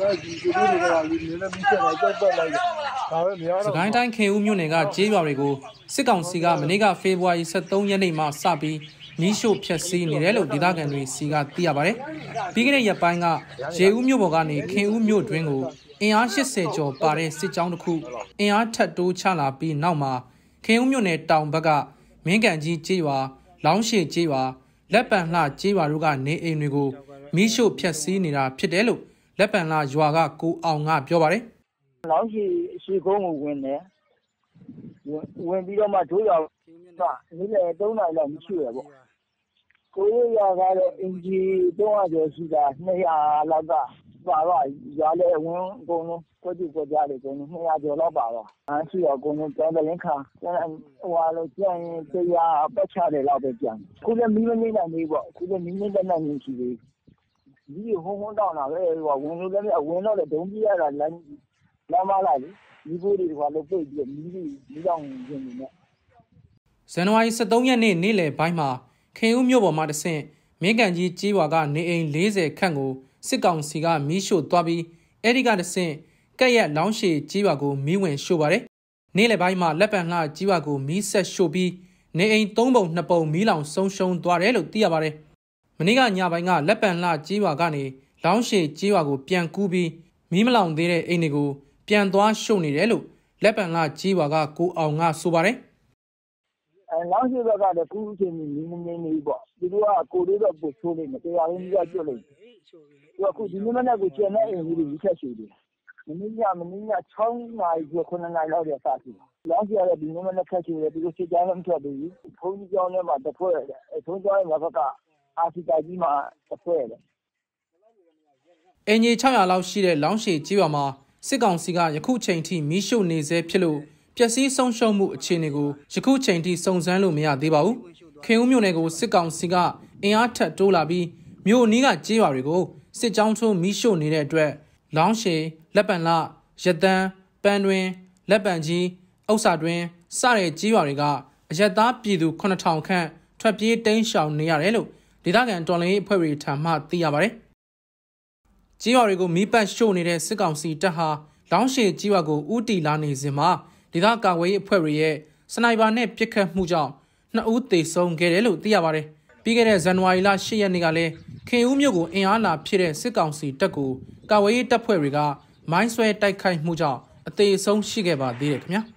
ဒါဒီဒီတွေကလည်းဒီလည်းမချက်တော့တက်တက်လိုက်ဒါပဲမရစတော့ကိုင်းတိုင်းခင်ဦးမြို့နယ်ကကျေးရွာတွေကိုစစ်ကောင်စီကမနေ့ကဖေဖော်ဝါရီ23ရက်နေ့မှစပြီးမီးရှို့ဖျက်ဆီးနေတယ်လို့ဒေသခံတွေစီကသိရပါတယ်။ပြီးခဲ့တဲ့ရက်ပိုင်းကရေဦးမြို့ပေါ်ကနေခင်ဦးမြို့တွင်းကိုအင်အား80ကျော်ပါတဲ့စစ်ကြောင်းတစ်ခုအင်အားထပ်တိုးချလာပြီးနောက်မှာခင်ဦးမြို့နယ်တောင်ဘက်ကမင်းကန်ကြီးကျေးရွာလောင်းရှည်ကျေးရွာလက်ပံလှကျေးရွာတို့ကနေအိမ်တွေကိုမီးရှို့ဖျက်ဆီးနေတာဖြစ်တယ်လို့ လက်ပံလှရွာကကိုအောင်ကပြောပါတယ်။လောင်းရှိရှိကုန်းကိုဝင်တယ်ဝင်ဝင်ပြီးတော့မှတို့ရောက်မှနေ့လေ3နာရီလောက်မရှိရပေါ့ကိုရရကတော့အင်ဂျီ300ကျော်ရှိတာ200လောက်ကပါတော့ရွာလေဝင်အကုန်လုံးကိုကြည့်ကိုကြားလေအကုန်လုံး200ကျော်လောက်ပါတော့အားရှိတော့အကုန်လုံးကြောင်းတဲ့လင်းခါဟိုဟာလို့ကျန်ရင်တရားပတ်ချတယ်လောက်ပဲကျန်ခုလည်းမီးမနေနိုင်သေးပေါ့ခုလည်းမီးနေတဲ့နိုင်နေရှိသေး ဒီဟုံးဟုံးတောင်းလာပဲဟိုဝင်လို့လည်းဝင်တော့လေဒုံးပြရတာလမ်းလမ်းမလာလေဒီကိုတွေကလည်းပြိတ်ပြီးမီးတွေမီးတောင်ရင်နေနဲ့ဇန်နဝါရီ23ရက်နေ့နေ့လယ်ပိုင်းမှာခင်ဦးမြို့ပေါ်မှာတဆင့်မင်းကန်ကြီးကြေးရွာကနေအိမ်40ခန့်ကိုစစ်ကောင်စီကမီးရှို့သွားပြီးအဲ့ဒီကတဆင့်ကက်ရက်လောင်းရှည်ကြေးရွာကိုမီးဝင်ရှို့ပါတယ်။နေ့လယ်ပိုင်းမှာလက်ပံလှကြေးရွာကိုမီးဆက်ရှို့ပြီးနေအိမ်3ပုံ2ပုံမီးလောင်ဆုံးရှုံးသွားတယ်လို့သိရပါတယ်။ မနေ့ကညပိုင်းကလက်ပံလှကြေးရွာကနေလောင်းရှည်ကြေးရွာကိုပြန်ကူးပြီးမီးမလောင်သေးတဲ့အိမ်တွေကိုပြန်သွားရှို့နေတယ်လို့လက်ပံလှကြေးရွာကကိုအောင်ကဆိုပါတယ်အဲလောင်းရှိဘက်ကလည်းခုအချိန်ကြီးမီးမနေနေပေါ့သူတို့ကကိုလေးတော့ပို့ချိုးလိုက်မတရားရင်းကြီးကျွတ်လိုက်သူကခုဒီနေ့မနေ့ကိုကျန်တဲ့အိမ်ကြီးတွေချက်ရှိတယ်မင်းညမင်းည6နာရီကျော်9နာရီလောက်ရစပြီလောင်းရှိရတဲ့ဒီနေ့မနေ့ချက်ရှိတယ်သူတို့စစ်ကြောင်းလည်းမထွက်ဘူးဘုန်းကြီးကျောင်းထဲမှာတစ်ဖွဲ့အဲဘုန်းကျောင်းရဲ့ဘက်က အာစီတာကြီးမှာတစ်ဖွဲ့တယ်အင်ဂျီ600လောက်ရှိတဲ့လောင်းရှည်ကြီးရွာမှာစစ်ကောင်စီကယခုချိန်ထိမီးရှို့နေဆဲဖြစ်လို့ပျက်စီးဆုံးရှုံးမှုအခြေအနေကိုယခုချိန်ထိစုံစမ်းလို့မရသေးပါဘူး။ခင်ဦးမြို့နယ်ကိုစစ်ကောင်စီကအင်အားထပ်တိုးလာပြီးမြို့အနီးကကြေးရွာတွေကိုစစ်ကြောင်းထိုးမီးရှို့နေတဲ့အတွက်လောင်းရှည်လက်ပံလရတန်းပန်းတွင်လက်ပံကြီးအုပ်စာတွင်စတဲ့ကြေးရွာတွေကအရက်သားပြည်သူ9000ခန့်ထွက်ပြေးတိမ်းရှောင်နေရတယ်လို့ ဒေသခံတော်လှန်ရေးအဖွဲ့တွေထံမှသိရပါတယ်။ကြီးရွာတွေကိုမီးပတ်ရှို့နေတဲ့စစ်ကောင်စီတပ်ဟာလောင်းရှည်ကြီးရွာကိုဥတီလာနေစဉ်မှာဒေသကာကွယ်ရေးအဖွဲ့တွေရဲ့စနိုက်ပါနဲ့ပစ်ခတ်မှုကြောင့်နှစ်ဦးသေဆုံးခဲ့တယ်လို့သိရပါတယ်။ပြီးခဲ့တဲ့ဇန်နဝါရီလ10ရက်နေ့ကလည်းခင်ဦးမြို့ကိုအင်အားလာဖြစ်တဲ့စစ်ကောင်စီတပ်ကိုကာကွယ်ရေးတပ်ဖွဲ့တွေကမိုင်းဆွဲတိုက်ခိုက်မှုကြောင့်အသေးဆုံးရှိခဲ့ပါသေးတယ်ခင်ဗျာ။